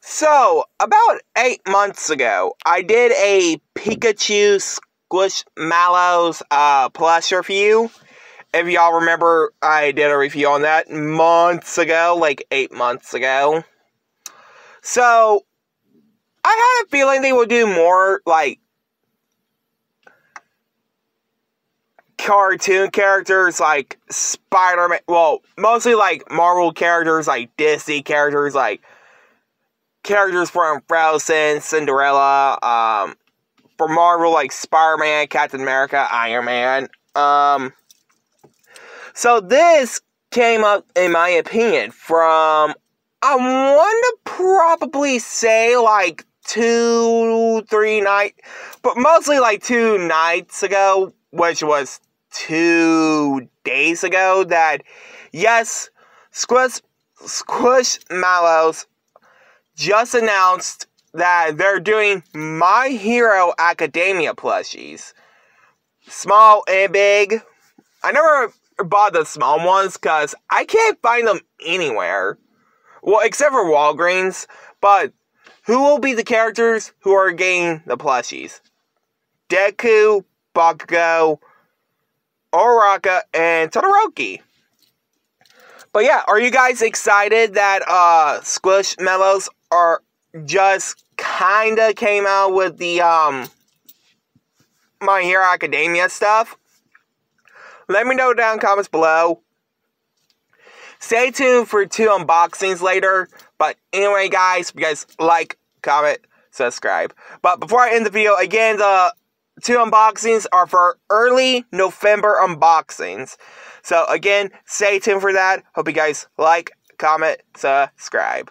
So, about eight months ago, I did a Pikachu Squishmallows uh, plush review. If y'all remember, I did a review on that months ago, like eight months ago. So, I had a feeling they would do more, like, cartoon characters like Spider Man. Well, mostly like Marvel characters, like Disney characters, like characters from Frozen, Cinderella, um, for Marvel, like Spider Man, Captain America, Iron Man. Um, so this came up, in my opinion, from I want to probably say like two, three nights, but mostly like two nights ago, which was two days ago, that yes, Squish Squish Squishmallows just announced that they're doing My Hero Academia plushies. Small and big. I never bought the small ones because I can't find them anywhere. Well, except for Walgreens. But who will be the characters who are getting the plushies? Deku, Bakugo, Uraraka, and Todoroki. But yeah, are you guys excited that uh Squishmallows are just kinda came out with the um My Hero Academia stuff? Let me know down comments below. Stay tuned for two unboxings later. But anyway, guys, you guys like, comment, subscribe. But before I end the video, again, the two unboxings are for early November unboxings. So again, stay tuned for that. Hope you guys like, comment, subscribe.